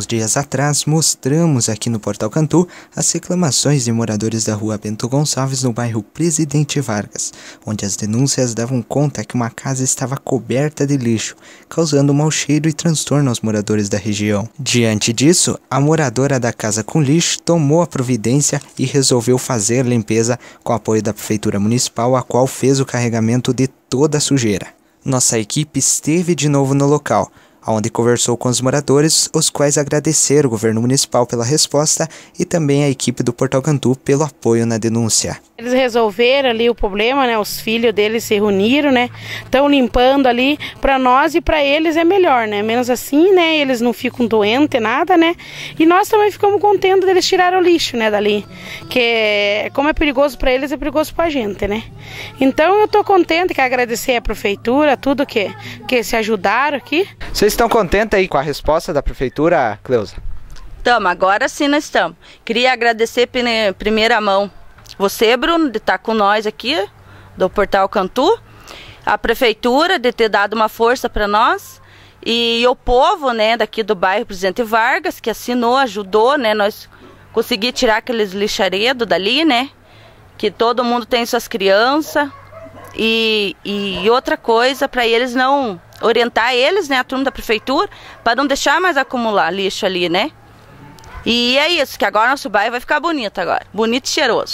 alguns dias atrás, mostramos aqui no Portal Cantu as reclamações de moradores da rua Bento Gonçalves, no bairro Presidente Vargas, onde as denúncias davam conta que uma casa estava coberta de lixo, causando mau cheiro e transtorno aos moradores da região. Diante disso, a moradora da casa com lixo tomou a providência e resolveu fazer limpeza com apoio da Prefeitura Municipal, a qual fez o carregamento de toda a sujeira. Nossa equipe esteve de novo no local, onde conversou com os moradores, os quais agradeceram o governo municipal pela resposta e também a equipe do Portal Cantu pelo apoio na denúncia. Eles resolveram ali o problema, né? Os filhos deles se reuniram, né? Estão limpando ali. Para nós e para eles é melhor, né? Menos assim, né? Eles não ficam doentes, nada, né? E nós também ficamos contentes deles tirar o lixo, né? Dali. Que como é perigoso para eles, é perigoso para a gente, né? Então eu tô contente que agradecer a prefeitura, tudo que, que se ajudaram aqui. Vocês estão contentes aí com a resposta da prefeitura, Cleusa? Estamos, agora sim nós estamos. Queria agradecer primeira mão você, Bruno, de estar com nós aqui do Portal Cantu, a prefeitura de ter dado uma força para nós e o povo, né, daqui do bairro Presidente Vargas, que assinou, ajudou, né, nós conseguir tirar aqueles lixaredos dali, né, que todo mundo tem suas crianças e, e outra coisa para eles não orientar eles, né, a turma da prefeitura, para não deixar mais acumular lixo ali, né. E é isso, que agora nosso bairro vai ficar bonito agora, bonito e cheiroso.